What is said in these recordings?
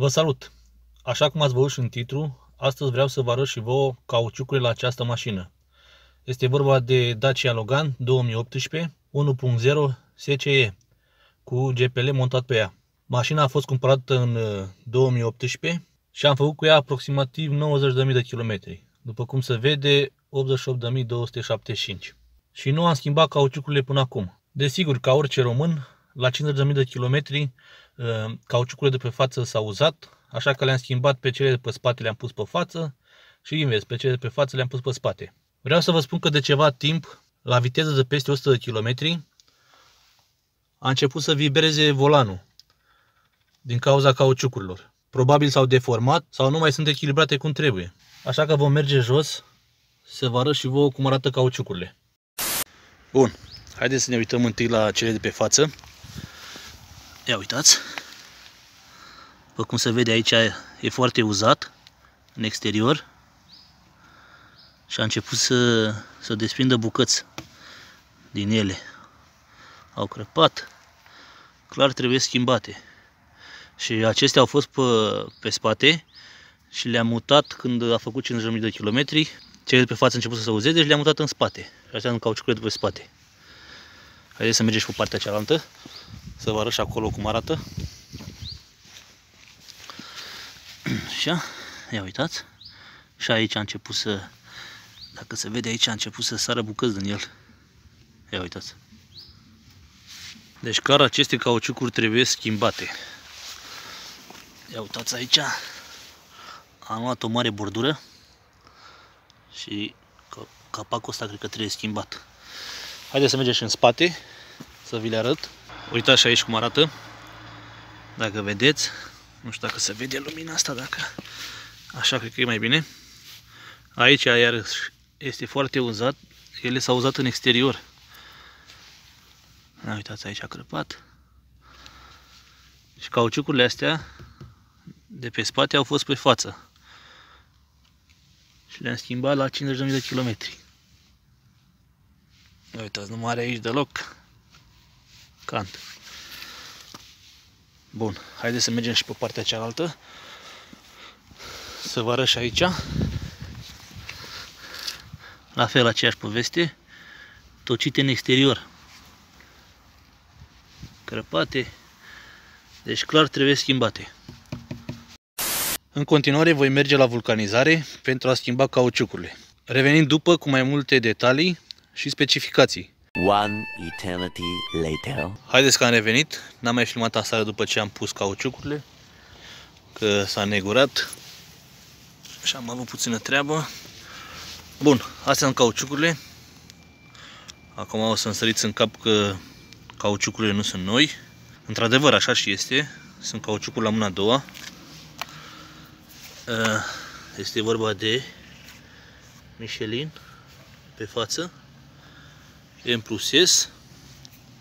Vă salut! Așa cum ați văzut și în titlu, astăzi vreau să vă arăt și vouă cauciucurile la această mașină. Este vorba de Dacia Logan 2018 1.0 SCE cu GPL montat pe ea. Mașina a fost cumpărată în 2018 uh, și am făcut cu ea aproximativ 90.000 de kilometri. După cum se vede, 88.275. Și nu am schimbat cauciucurile până acum. Desigur, ca orice român, la 50.000 de kilometri, uh, cauciucurile de pe față s-au uzat, așa că le-am schimbat pe cele de pe spate, le-am pus pe față și invers, pe cele de pe față le-am pus pe spate. Vreau să vă spun că de ceva timp, la viteză de peste 100 de km, a început să vibreze volanul din cauza cauciucurilor. Probabil s-au deformat sau nu mai sunt echilibrate cum trebuie. Așa că vom merge jos să vă arăt și vouă cum arată cauciucurile. Bun, haideți să ne uităm întâi la cele de pe față. Ia uitați. După cum se vede aici e foarte uzat în exterior și a început să, să desprindă bucăți din ele. Au crăpat, clar trebuie schimbate. Și acestea au fost pe, pe spate și le-am mutat când a făcut 50.000 de kilometri. Cele de pe față a început să se uzeze și le-am mutat în spate. Și astea în cauciucurile de pe spate. Haideți să mergem și pe partea cealaltă, să vă arăt și acolo cum arată. Așa, ia uitați. Și aici a început să, dacă se vede aici, a început să sară bucăți din el. Ia uitați. Deci clar aceste cauciucuri trebuie schimbate. Ia uitați aici. Am luat o mare bordură și capacul ăsta cred că trebuie schimbat. Haideți să mergem și în spate să vi le arăt. Uitați și aici cum arată. Dacă vedeți, nu știu dacă se vede lumina asta, dacă așa cred că e mai bine. Aici iar este foarte uzat, ele s-au uzat în exterior. Da, uitați aici a crăpat. Și cauciucurile astea de pe spate au fost pe față. Și le-am schimbat la 50.000 de kilometri. Uitați, nu mai are aici deloc cant. Bun, haideți să mergem și pe partea cealaltă. Să vă arăt și aici. La fel, aceeași poveste. Tocite în exterior. Crăpate. Deci clar trebuie schimbate. În continuare voi merge la vulcanizare pentru a schimba cauciucurile. Revenind după cu mai multe detalii și specificații. One eternity later. Haideți că am revenit. N-am mai filmat aseară după ce am pus cauciucurile. Că s-a negurat. Și am avut puțină treabă. Bun, astea sunt cauciucurile. Acum o să însăriți în cap că cauciucurile nu sunt noi. Într-adevăr, așa și este. Sunt cauciucuri la mâna a doua. Uh, este vorba de Michelin pe față. M plus S,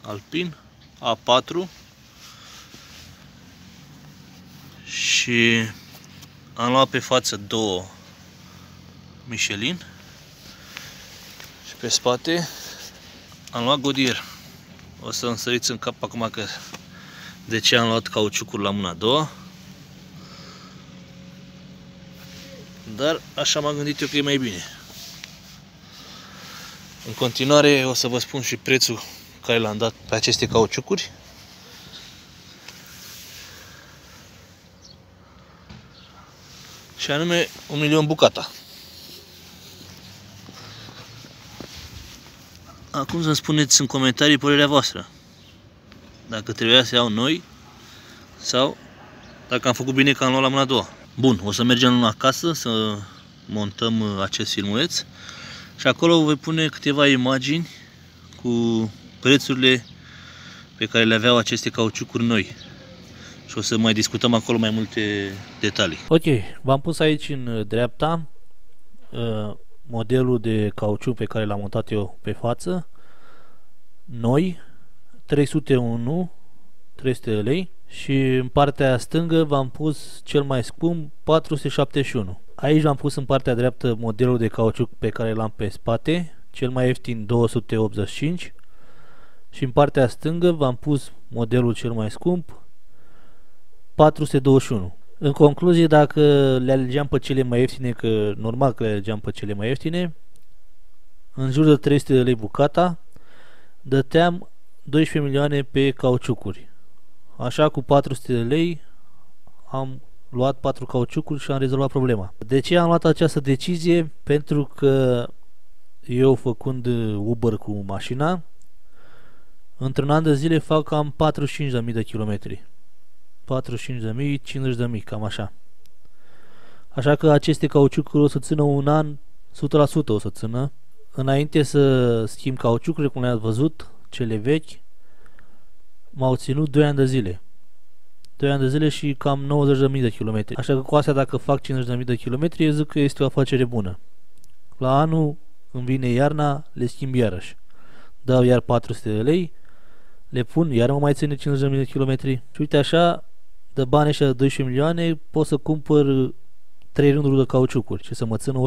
Alpin, A4 și am luat pe față două Michelin și pe spate am luat Godier. O să însăriți în cap acum că de ce am luat cauciucul la mâna a doua. Dar așa m-am gândit eu că e mai bine. În continuare o să vă spun și prețul care l-am dat pe aceste cauciucuri. Și anume un milion bucata. Acum să-mi spuneți în comentarii părerea voastră. Dacă trebuia să iau noi sau dacă am făcut bine că am luat la mâna a doua. Bun, o să mergem acasă să montăm acest filmuleț și acolo voi pune câteva imagini cu prețurile pe care le aveau aceste cauciucuri noi. Și o să mai discutăm acolo mai multe detalii. Ok, v-am pus aici în dreapta uh, modelul de cauciuc pe care l-am montat eu pe față. Noi, 301, 300 lei și în partea stângă v-am pus cel mai scump 471. Aici am pus în partea dreaptă modelul de cauciuc pe care l-am pe spate, cel mai ieftin 285 și în partea stângă v-am pus modelul cel mai scump 421. În concluzie, dacă le alegeam pe cele mai ieftine, că normal că le alegeam pe cele mai ieftine, în jur de 300 de lei bucata, dăteam 12 milioane pe cauciucuri. Așa, cu 400 de lei am luat 4 cauciucuri și am rezolvat problema. De ce am luat această decizie? Pentru că eu făcând Uber cu mașina, într-un an de zile fac cam 45.000 de kilometri. 45.000, 50.000, cam așa. Așa că aceste cauciucuri o să țină un an, 100% o să țină. Înainte să schimb cauciucurile, cum le-ați văzut, cele vechi, m-au ținut 2 ani de zile. 2 ani de zile și cam 90.000 de kilometri. Așa că cu astea, dacă fac 50.000 de kilometri, eu zic că este o afacere bună. La anul, îmi vine iarna, le schimb iarăși. Dau iar 400 de lei, le pun, iar mă mai ține 50.000 de kilometri. Și uite așa, de bani ăștia de 12 milioane, pot să cumpăr 3 rânduri de cauciucuri și să mă țină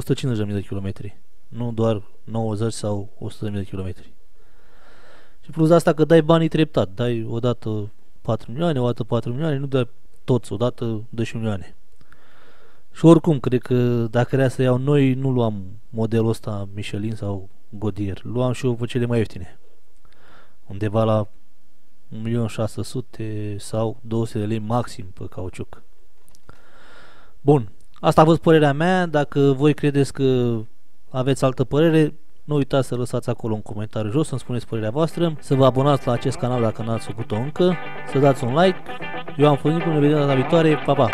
150.000 de kilometri. Nu doar 90 sau 100.000 de kilometri. Și plus asta că dai banii treptat, dai odată 4 milioane, o dată 4 milioane, nu dai toți, odată 12 milioane. Și oricum, cred că dacă era să iau noi, nu luam modelul ăsta Michelin sau Godier. Luam și eu pe cele mai ieftine. Undeva la 1.600.000 sau 200 de lei maxim pe cauciuc. Bun, asta a fost părerea mea. Dacă voi credeți că aveți altă părere, nu uitați să lăsați acolo un comentariu jos, să-mi spuneți părerea voastră, să vă abonați la acest canal dacă n-ați făcut-o încă, să dați un like. Eu am fost Nicu, ne vedem data viitoare, pa, pa!